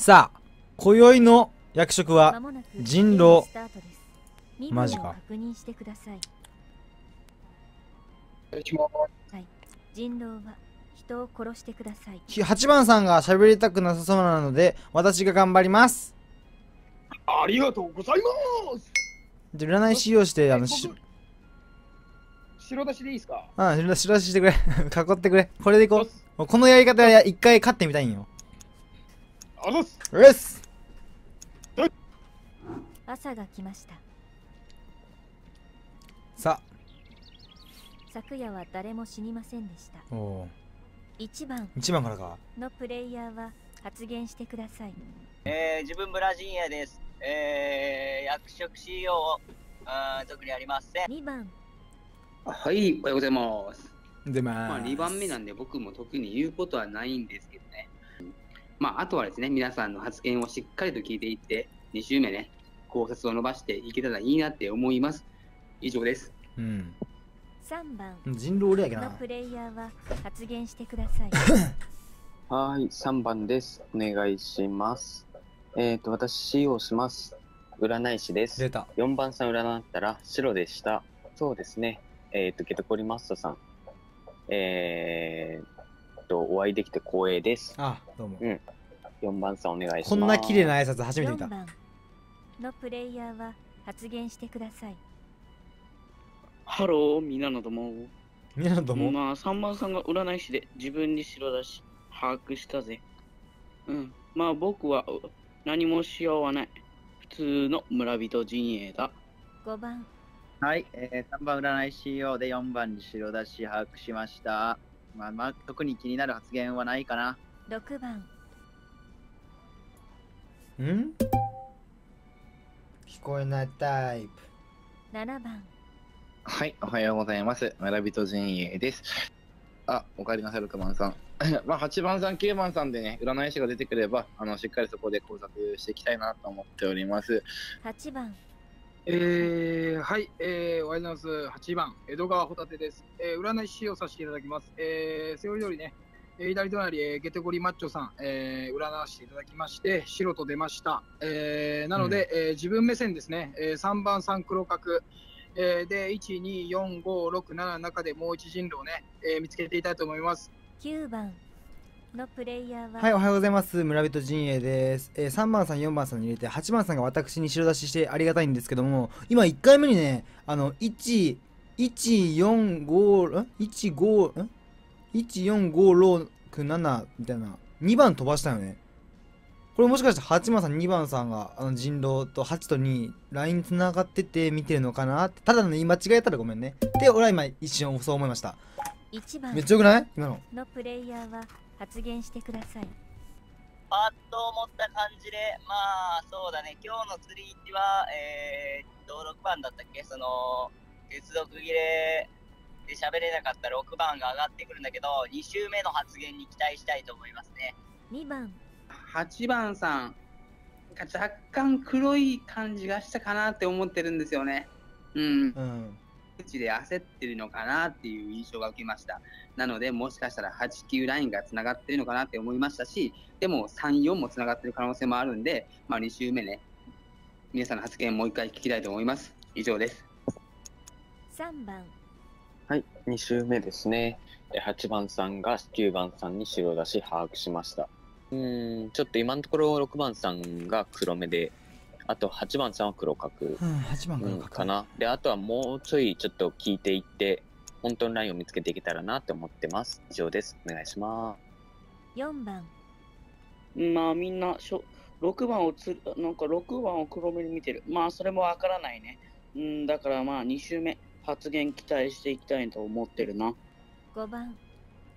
さあ今宵の役職は人狼。マジか。分を確認してください。お願いします。人狼は人を殺してください。8番さんが喋りたくなさそうなので私が頑張ります。ありがとうございます。で占い使用してあのし僕白出しでいいですか？うん白出しししてくれ。囲ってくれ。これでいこうこのやり方は一回勝ってみたいんよあざっす。よし。朝が来ました。さ昨夜は誰も死にませんでした。あお1番。1番からか。のプレイヤーは発言してください。えー、自分ブラジリアです。えー、役職 CEO をあー特にありません。2番。はい、おはようございます。でままあ、2番目なんで僕も特に言うことはないんですけどね。まあ、あとはですね、皆さんの発言をしっかりと聞いていって、2週目ね、考察を伸ばしていけたらいいなって思います。以上です。うん3番人狼俺やけどなのプレイヤーは発言してください はい、3番です。お願いします。えっ、と、私、使用します。占い師です出。た4番さん占ったら白でした。そうですね。えっ、と、ゲトコリマストさん。えー、と、お会いできて光栄です。あどうも4番さんお願いします。こんな綺麗な挨拶初めて見4た番のプレイヤーは発言してくださいハロー、みんなのども。みんなどうも？まあ、3番さんが占い師で自分に白だし、把握したぜ。うん。まあ、僕はう何もしようはない。普通の村人陣営だ。5番はい、えー、3番占い CEO で4番に白出し把握しました。まあ、まあ、特に気になる発言はないかな。6番ん？聞こえないタイプ7番はい、おはようございます。村人陣営です。あ、おかえりなさい、6番さん。まあ、8番さん、9番さんでね、占い師が出てくれば、あの、しっかりそこで考察していきたいなと思っております。8番えー、はい、えー、おはようございます。8番、江戸川ホタテです。えー、占い師をさせていただきます。えー、セオリー通りね、えー左隣、えーゲテゴリマッチョさん、えー、占わせていただきまして、白と出ました。えー、なので、えー自分目線ですね、えー、3番3黒角、えー、で、1、2、4、5、6、7の中でもう一人狼をね、えー見つけていたいと思います。9番のプレイヤーは、はい、おはようございます。村人陣営です。えー、3番さん、4番さんに入れて、8番さんが私に白出ししてありがたいんですけども、今1回目にね、あの、1、1、4、5、ん ?1、5、ん ?1、4、5、6、7みたいな、2番飛ばしたよね。これもしかして8番さん、2番さんがあの人狼と8と2、LINE つながってて見てるのかなって、ただの言い間違えたらごめんね。で、俺は今一瞬そう思いました。1番めっちゃよくない？今の。のプレイヤーは？発言してくださいパッと思った感じで、まあ、そうだね、今日の釣り1は、えー、と、6番だったっけ？その、接続切れで喋れなかった6番が上がってくるんだけど、2周目の発言に期待したいと思いますね。2番8番さん、なんか若干黒い感じがしたかなって思ってるんですよね。うん。うん。うちで焦ってるのかなっていう印象が受けました。なので、もしかしたら8、9ラインがつながってるのかなって思いましたし、でも3、4もつながってる可能性もあるんで、まあ2周目ね、皆さんの発言もう一回聞きたいと思います。以上です。3番はい、2周目ですね。え8番さんが9番さんに白出し把握しました。うーん、ちょっと今のところ6番さんが黒目で、あと8番さんは黒角、うん、8番からうん、かな。で、あとはもうちょいちょっと聞いていって、本当のラインを見つけていけたらなって思ってます。以上です。お願いします。4番まあ、みんなしょ、6番をつ、なんか6番を黒目に見てる。まあ、それもわからないね。うん、だからまあ、2周目、発言期待していきたいと思ってるな。5番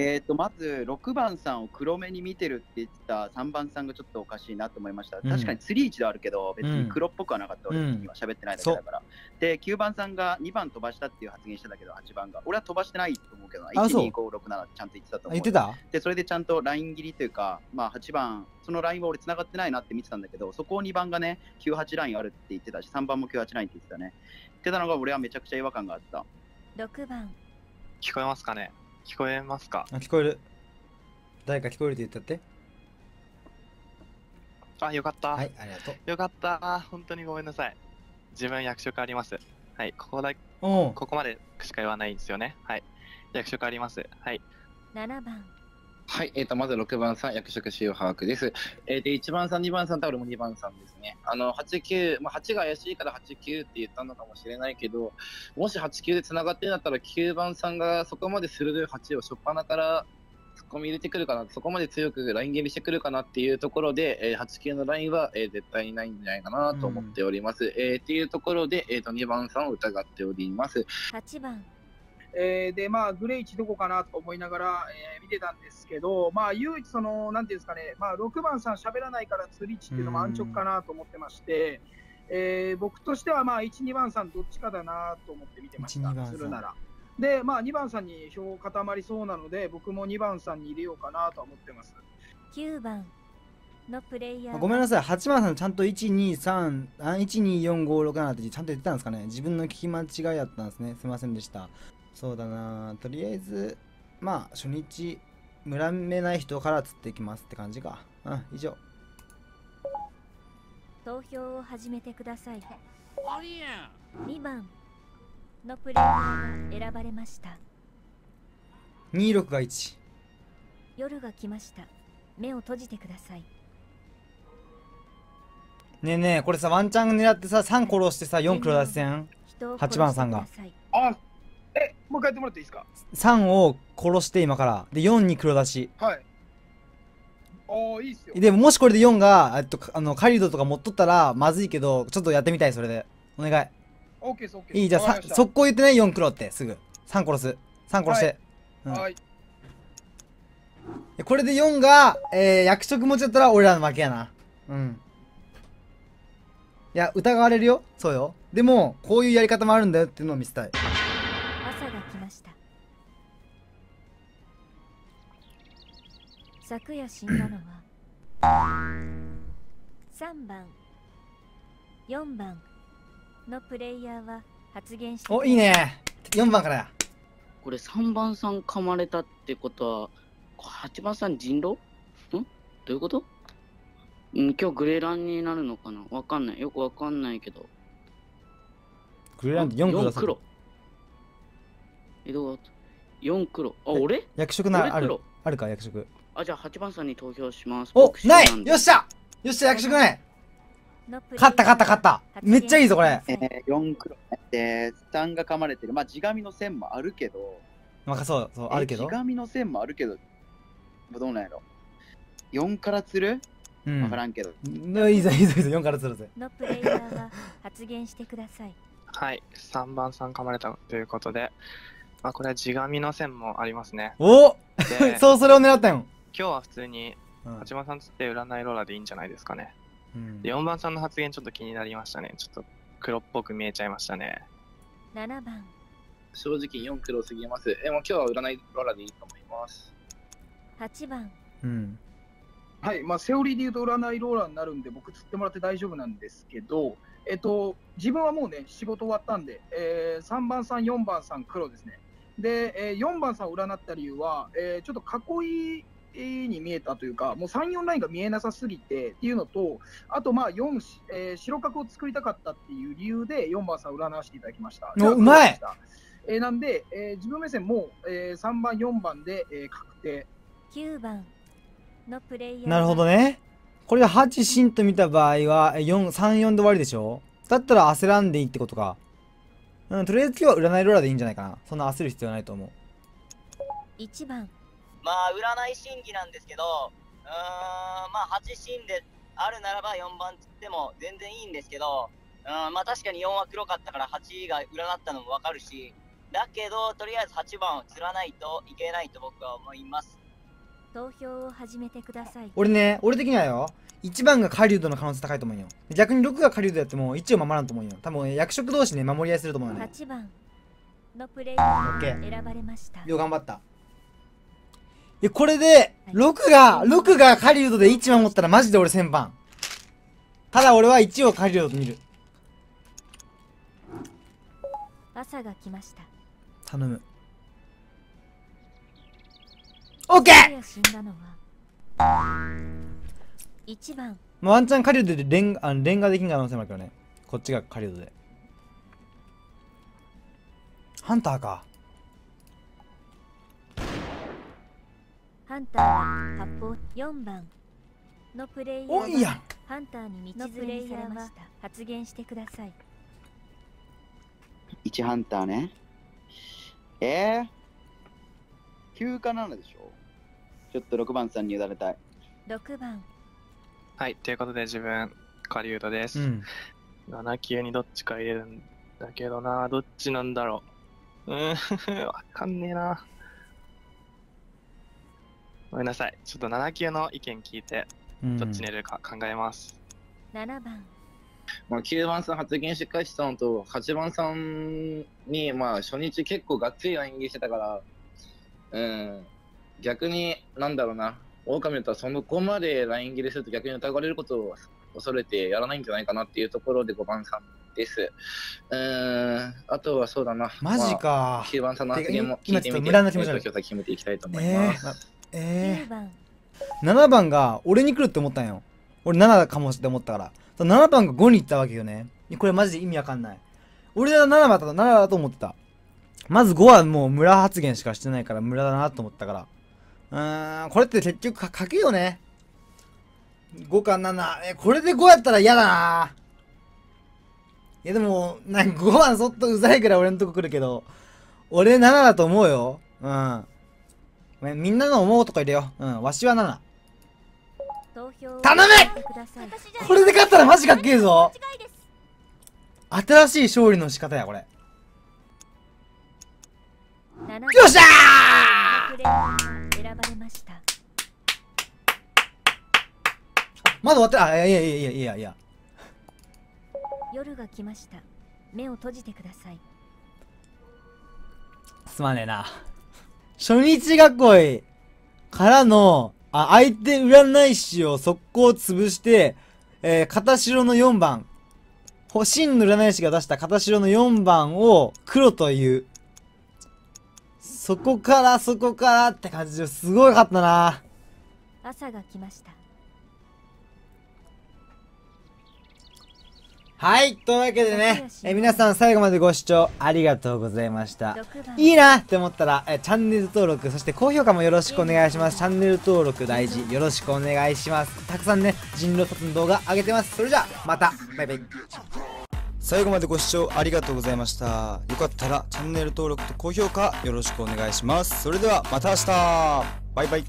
えー、とまず6番さんを黒目に見てるって言ってた3番さんがちょっとおかしいなと思いました、うん。確かに釣り位置ではあるけど別に黒っぽくはなかった、うん。俺的には喋ってないだけだから、で9番さんが2番飛ばしたっていう発言してたけど8番が俺は飛ばしてないと思うけどな。あそう。12567ちゃんと言ってたと思う。あ言ってた？でそれでちゃんとライン切りというか、まあ、8番そのラインは俺繋がってないなって見てたんだけどそこを2番がね98ラインあるって言ってたし3番も98ラインって言ってたね。ってたのが俺はめちゃくちゃ違和感があった。6番。聞こえますかね？聞こえますか？あ、聞こえる。誰か聞こえるって言ったって？あ、よかった。はいありがとうよかった。本当にごめんなさい。自分役職あります。はい、ここだ、ここまでしか言わないんですよね。はい。役職あります。はい。7番はい、えー、とまず6番さん、役職使用把握です。えー、で1番さん、2番さんと俺も2番さんですね。あの8、9、まあ、8が怪しいから8、9って言ったのかもしれないけど、もし8、9でつながってるんだったら、9番さんがそこまで鋭い8を初っ端から突っ込み入れてくるかな、そこまで強くライン蹴りしてくるかなっていうところで、えー、8、9のラインは、えー絶対にないんじゃないかなと思っております。えーっていうところで、えー、と2番さんを疑っております。8番えーで、まあ、グレイチどこかなと思いながら、えー見てたんですけど、まあ、唯一、その、なんていうんですかね、まあ、6番さん喋らないから釣りチっていうのも安直かなと思ってまして、えー僕としては、まあ、1、2番さんどっちかだなと思って見てました。1 2番さん。するなら。で、まあ、2番さんに票固まりそうなので、僕も2番さんに入れようかなとは思ってます。9番のプレイヤー。はごめんなさい。8番さんちゃんと123あ12456ってちゃんと言ってたんですかね。自分の聞き間違いだったんですね。すいませんでしたそうだな。とりあえずまあ初日村めない人から釣っていきますって感じか。うん以上。投票を始めてください。2番。のプレイヤーが選ばれました。26が1夜が来ました。目を閉じてください。ねえねえこれさワンチャン狙ってさ3殺してさ4黒出せん人を8番さんがもう一回やってもらっていいですか？3を殺して今から。で4に黒出し。はい。ああ、いいっすよ。でももしこれで4がえっとあのカリドとか持っとったらまずいけどちょっとやってみたいそれで。お願い。オッケーです、オッケー。いいじゃあ速攻言ってね4黒ってすぐ。3殺す。3殺して、うん。はい。これで4が、えー、役職持ちだったら俺らの負けやな。うん。いや疑われるよ。そうよ。でもこういうやり方もあるんだよっていうのを見せたい昨夜死んだのは3番4番のプレイヤーは発言しておいいね。4番からや。これ3番さん噛まれたってことは、これ8番さん人狼？ん？どういうこと？うん、今日グレランになるのかな？わかんない。よくわかんないけど。グレランド4黒出す黒。え、どう4黒。あ、俺？役職なあるあるか役職あ、じゃあ8番さんに投票します。お僕ない！白んで。よっしゃ！よっしゃ役職ない！勝った勝った勝った。めっちゃいいぞこれ。えー、4黒ね。で、スタンが噛まれてる。まあ、地紙の線もあるけど、まあそうそうあるけど。えー地紙の線もあるけど、どうなんやろ。4から釣る？うん。わからんけど。うんいいぞいいぞいいぞ。4から釣るぜ。のプレイヤーは発言してください。はい。3番さん噛まれたということで、まあ、これは地紙の線もありますね。おで そうそれを狙ったよ今日は普通にうん8番さんつって占いローラーでいいんじゃないですかね。うんで、4番さんの発言ちょっと気になりましたね。ちょっと黒っぽく見えちゃいましたね。7番正直4黒すぎます。え、もう今日は占いローラでいいと思います。8番うんはい、まあ、セオリーで言うと占いローラーになるんで、僕、釣ってもらって大丈夫なんですけど、えっと、自分はもうね、仕事終わったんで、えー、3番さん、4番さん、黒ですね。で、えー、4番さんを占った理由は、えー、ちょっと囲いに見えたというか、もう3、4ラインが見えなさすぎてっていうのと、あと、まあ、4、えー、白角を作りたかったっていう理由で、4番さんを占わせていただきました。おうまい！えーなんで、えー自分目線も、えー、3番、4番で、えー確定。9番のプレイヤーなるほどね。これ8進と見た場合は34で終わりでしょ？だったら焦らんでいいってことかうんとりあえず今日は占いローラーでいいんじゃないかな。そんな焦る必要はないと思う。1番。まあ、占い審議なんですけど、うーん、まあ、8審であるならば4番つっても全然いいんですけど、うん、まあ確かに4は黒かったから8が占ったのもわかるし、だけど、とりあえず8番を釣らないといけないと僕は思います。投票を始めてください。俺ね俺的にはよ1番が狩人の可能性高いと思うよ。逆に6が狩人やっても1を守らんと思うよ。多分役職同士ね守り合いすると思うよね。8番のプレイヤーオッケー。が選ばれました。よう頑張った。いやこれで6が6が狩人で1守ったらマジで俺1000番。ただ俺は1を狩人と見る。朝が来ました。頼むオッケー昨夜死んだのは1番。まあ、ワンチャン狩人でレンあのレンガできん可能性もあるけどね。こっちが狩人で。ハンターか。ハンターは発砲。4番。のプレイヤーおいやん。はハンターに道連れにされました。発言してください。1ハンターね。えー、9か7でしょ？ちょっと6番さんに委ねたい。6番はい、ということで自分、狩人です。うん7級にどっちか入れるんだけどな、どっちなんだろう。うーん、わかんねえな。ごめんなさい。ちょっと7級の意見聞いて、うんどっちに入れるか考えます。7番まあ、9番さん発言しっかりしたのと、8番さんに、まあ、初日結構がっつりライン切りしてたから、うん、逆に、なんだろうな、狼だったらそこまでライン切りすると逆に疑われることを恐れてやらないんじゃないかなっていうところで5番さんです。うん、あとはそうだな。マジか。まあ、9番さんの発言も聞いてみて、無駄な気持ち悪いえーと今日先決めていきたいと思いえーます。え9番ー、7番が俺に来るって思ったんよ。俺7かもって思ったから。7番が5に行ったわけよね。これマジで意味わかんない。俺は7番だった7だと思ってた。まず5はもう村発言しかしてないから村だなと思ったからうーんこれって結局か書けよね。5か7えこれで5やったら嫌だな。いやでもなんか5番そっとうざいくらい俺のとこ来るけど俺7だと思うよ。うん。みんなの思うとこ入れよ。ううんわしは7投票を頼めこれで勝ったらマジかっけえぞ。新しい勝利の仕方やこれ。7番。よっしゃーまだ終わってあいやいやいやいやいや夜が来ました。目を閉じてください。すまねえな。初日囲いからのあ相手占い師を速攻潰してえー、片白の4番。ほ真の占い師が出した片白の4番を黒という。そこからそこからって感じですごいかったな。朝が来ましたはい。というわけでね、え皆さん最後までご視聴ありがとうございました6。番いいなって思ったらえ、チャンネル登録、そして高評価もよろしくお願いします。チャンネル登録大事。よろしくお願いします。たくさんね、人狼殺の動画上げてます。それじゃあ、また。バイバイ。最後までご視聴ありがとうございました。よかったらチャンネル登録と高評価よろしくお願いします。それではまた明日バイバイ。